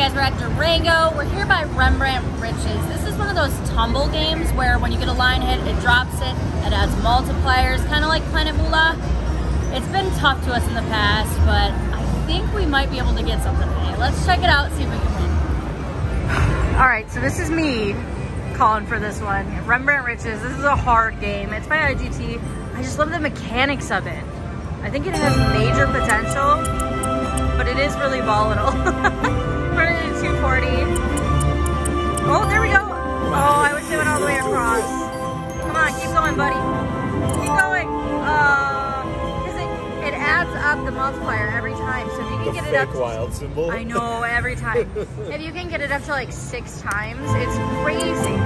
guys, we're at Durango. We're here by Rembrandt Riches. This is one of those tumble games where when you get a line hit, it drops it, it adds multipliers, kind of like Planet Moolah. It's been tough to us in the past, but I think we might be able to get something today. Let's check it out, see if we can win. All right, so this is me calling for this one. Rembrandt Riches, this is a hard game. It's by IGT. I just love the mechanics of it. I think it has major potential, but it is really volatile. Put it at 240. Oh, there we go. Oh, I it went all the way across. Come on, keep going, buddy. Keep going. Uh, it, it adds up the multiplier every time. So if you can The get it up. wild symbol. I know, every time. if you can get it up to like six times, it's crazy.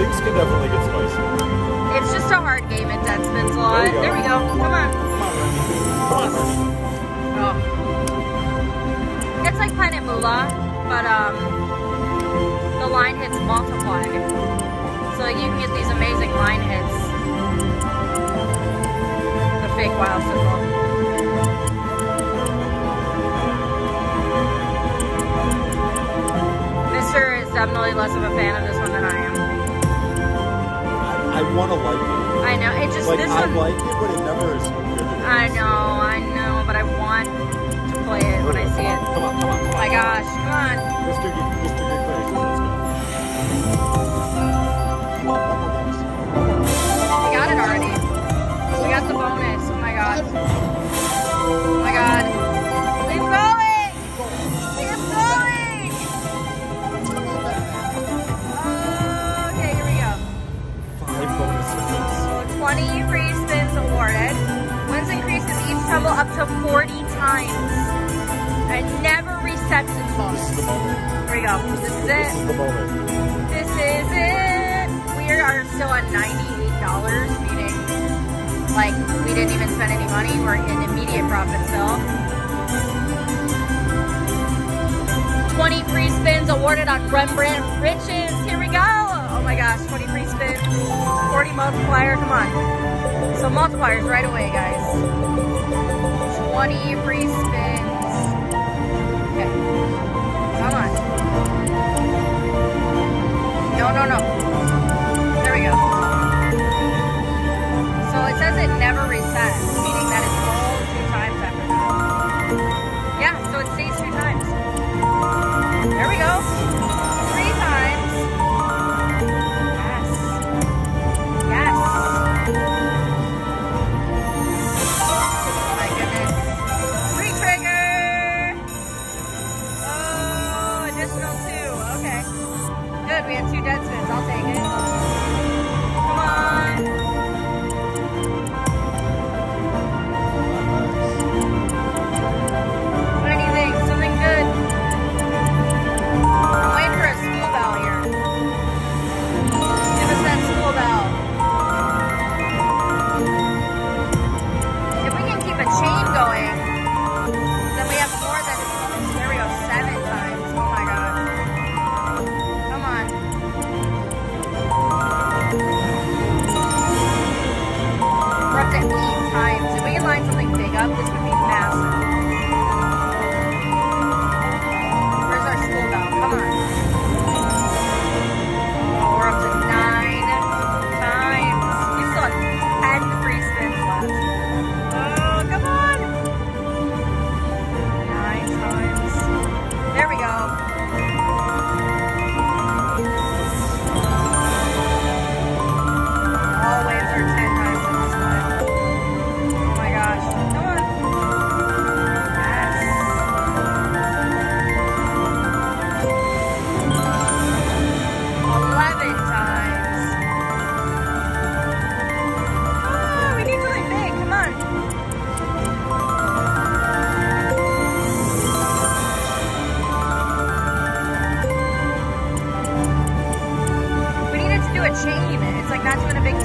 Things can definitely get spicy. It's just a hard game. It dead spins a lot. There. There we go. Come on. Come on, Remy. Oh. It's like Planet Moolah, but um, the line hits multiply. So you can get these amazing line hits. The fake wild symbol. Mister is definitely less of a fan of this one than I am. I, I want to like it. I know. It just Like, this I one. like it, but it never is. I know, I know, but I want play it when I see it. Come on, come on, come Oh my gosh, come on. Mr. G- Mr. Good Crazy, let's go. Come on, one more bonus. We got it already. We got the bonus. Oh my god. Oh my god. Keep going! Keep going! Oh, okay, here we go. Five bonuses. 20 free spins awarded. Wins increases each tumble up to 40 times. This is the moment. Here we go. This is This is the moment. This is it. We are still at $98, meaning like we didn't even spend any money. We're in immediate profit still. 20 free spins awarded on Rembrandt Riches. Here we go. Oh my gosh, 20 free spins. 40 multiplier, come on. So multipliers right away, guys. 20 free spins. No, no, no. There we go. So it says it never resets,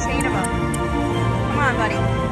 chain of them. Come on, buddy.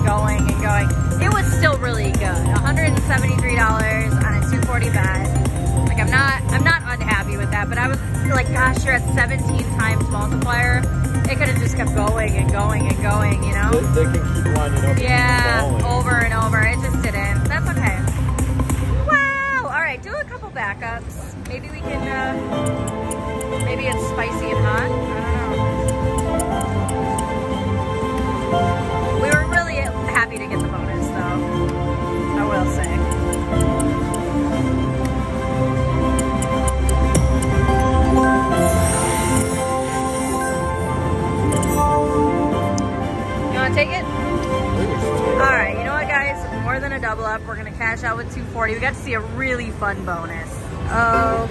And going and going. It was still really good. $173 on a 240 bet. Like I'm not, I'm not unhappy with that, but I was like, gosh, you're at 17 times multiplier. It could have just kept going and going and going, you know? They, they can keep lining up. Yeah, falling. over and over. It just didn't. That's okay. Wow. All right, do a couple backups. Maybe we can, uh, maybe it's spicy and hot. Cash out with 240. We got to see a really fun bonus.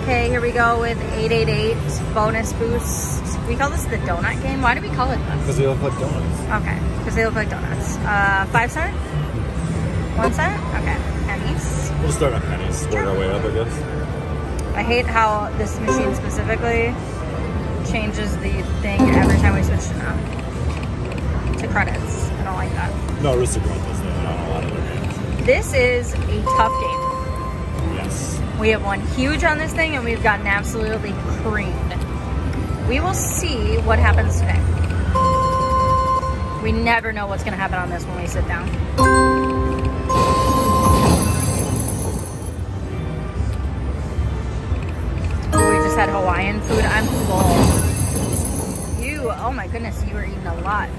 Okay, here we go with 888 bonus boost. We call this the donut game. Why do we call it this? Because they look like donuts. Okay, because they look like donuts. Uh, five star? One star? Okay, pennies. We'll start on pennies. Work our way up, I guess. I hate how this machine specifically changes the thing every time we switch to now. To credits. I don't like that. No, Aristocrat does that on This is a tough game. Yes. We have won huge on this thing and we've gotten absolutely creamed. We will see what happens today. We never know what's gonna happen on this when we sit down. Ooh, we just had Hawaiian food. I'm full. You, oh my goodness, you were eating a lot.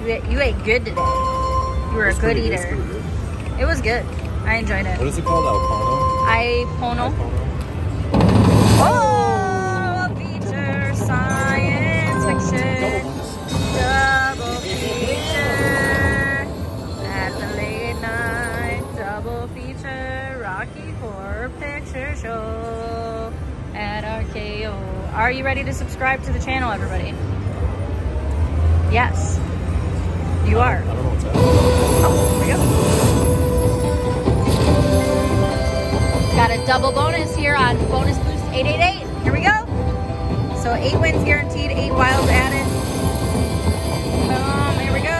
You ate, you ate good today. You were a good eater. It was good. I enjoyed it. What is it called? Alpano? I pono. Oh, a feature science Double fiction double feature at the late night double feature Rocky Horror Picture Show at RKO. Are you ready to subscribe to the channel, everybody? Yes, you are. I don't know what's happening. Oh, there we go. Got a double bonus here on Bonus Boost 888. Here we go. So eight wins guaranteed, eight wilds added. Um, here we go.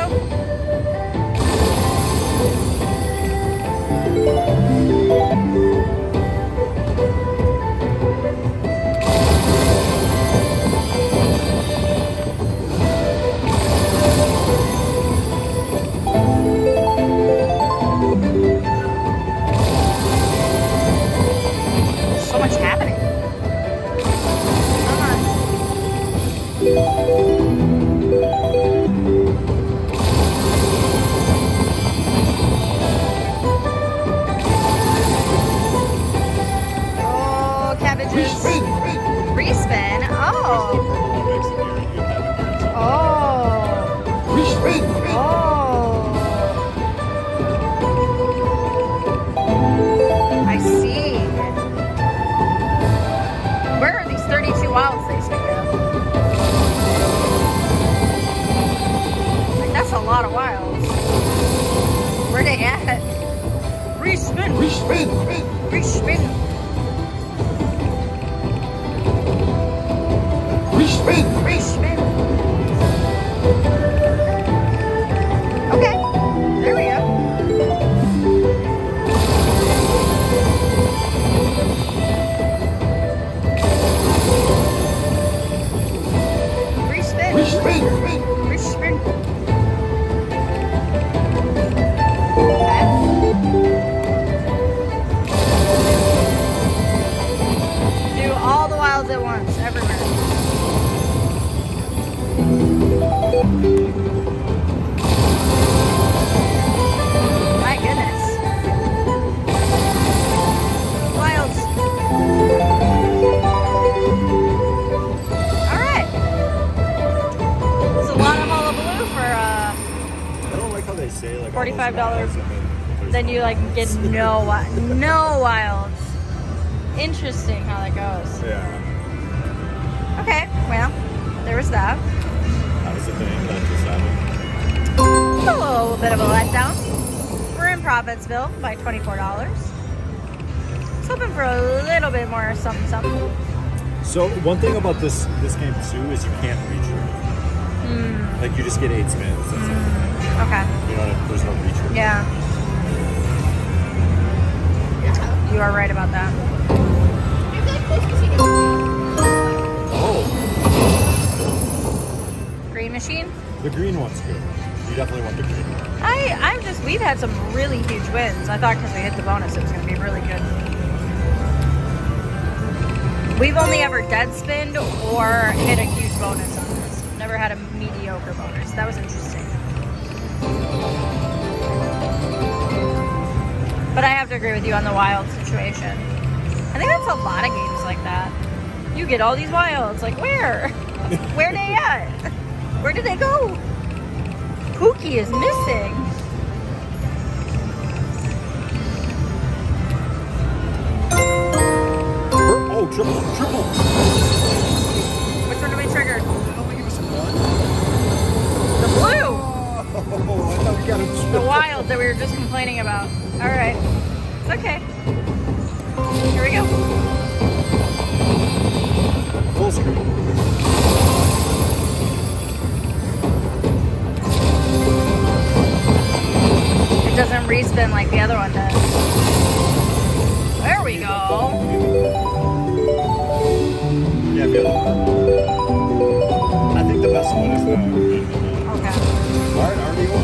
Respin. Respin. Respin. Then you like get no no wilds. Interesting how that goes. Yeah. Okay, well, there was that. That was the thing that just happened. A little bit of a letdown. We're in Provinceville by $24. was hoping for a little bit more something, something. So one thing about this this game too is you can't reach it. Hmm. Like you just get eight spins. That's it. Okay. You know, there's no reach. Yeah. You are right about that. Oh, Green machine. the green one's good. You definitely want the green one. I I'm just we've had some really huge wins. I thought because we hit the bonus it was going to be really good. We've only ever dead spinned or hit a huge bonus on this. Never had a mediocre bonus. That was interesting. But I have to agree with you on the wild situation. I think that's a lot of games like that. You get all these wilds. Like where? where they at? Where did they go? Pookie is missing. Oh, triple, triple. Which one do we trigger? I don't think it was. The blue. Oh, The wild that we were just complaining about. All right. It's okay. Here we go. Full screen. It doesn't respin like the other one does. There we go. Yeah, I think the best one is the. Okay. All right, RD1.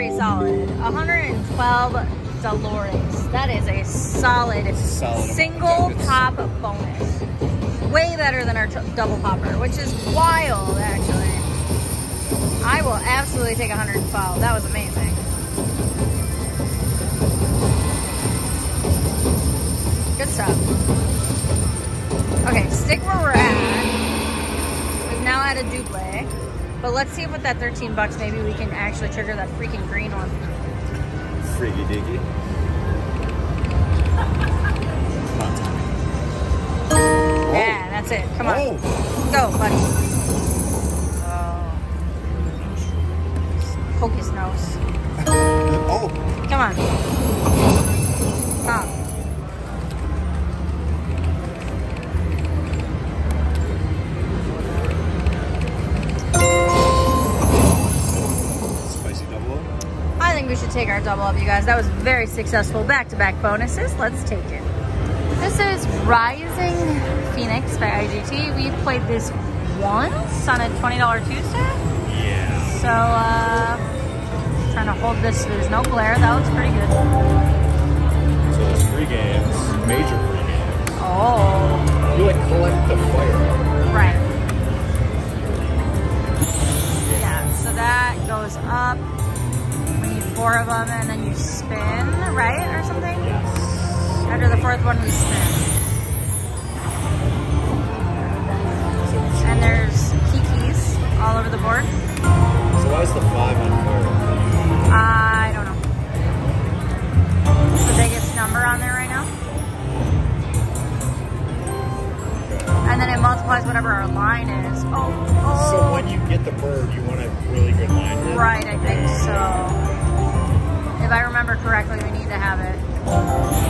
Very solid. 112 Dolores. That is a solid, Solid. single pop bonus. Way better than our double popper, which is wild, actually. I will absolutely take 112. That was amazing. Good stuff. Okay, stick where we're at. We've now had a Duple. But let's see if with that 13 bucks maybe we can actually trigger that freaking green one. Freaky diggy. Yeah, oh. that's it. Come on. Oh, Go, buddy. Oh. his nose. oh, Come on. Double up, you guys. That was very successful. Back-to-back bonuses. Let's take it. This is Rising Phoenix by IGT. We've played this once on a $20 Tuesday. Yeah. So, uh, trying to hold this so there's no glare. That looks pretty good. So there's three games, major three games. Oh, You like collect the fire. right. Yeah, so that goes up. Four of them and then you spin, right? Or something? Yes. After the fourth one, we spin. And there's kikis all over the board. So why is the five on fire? I don't know. It's the biggest number on there right now. And then it multiplies whatever our line is. Oh, oh. So when you get the bird, you want a really good line. Right, I think so. If I remember correctly, we need to have it.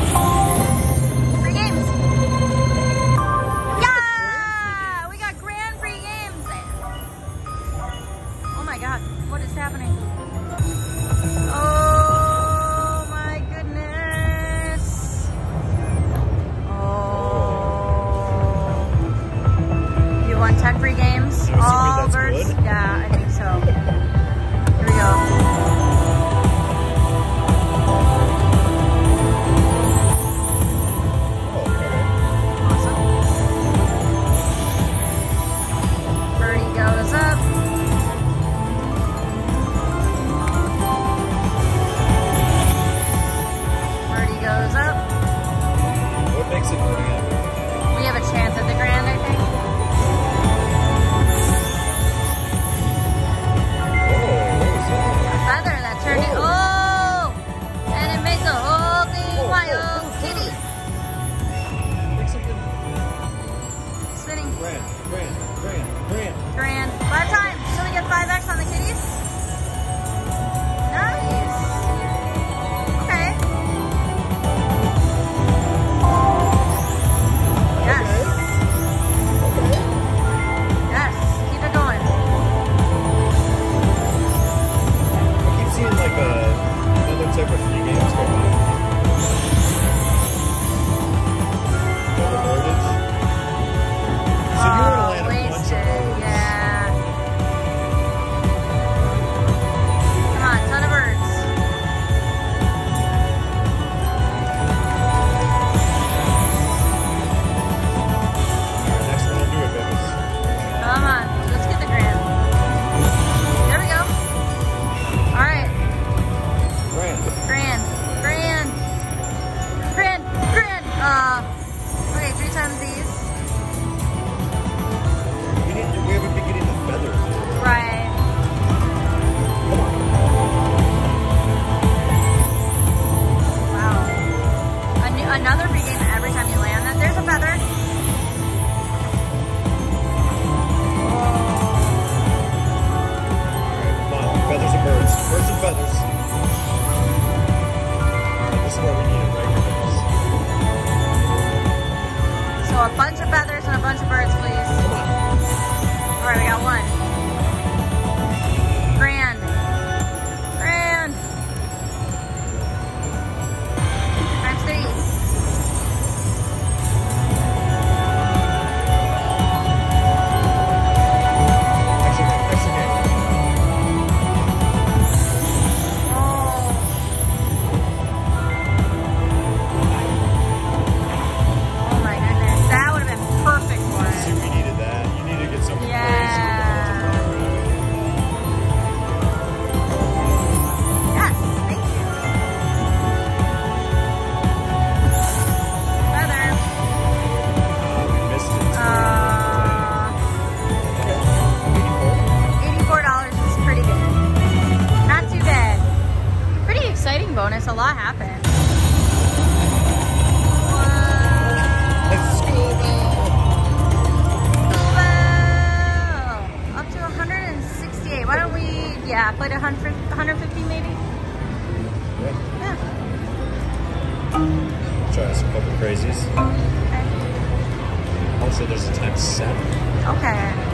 Okay.